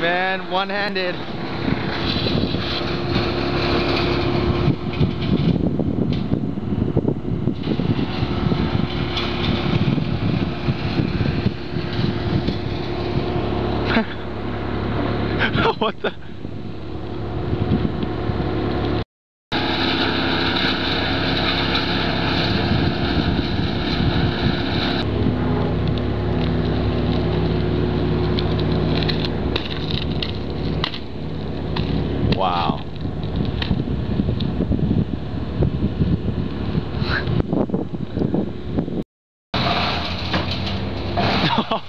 man, one-handed. what the? Wow.